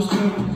understand.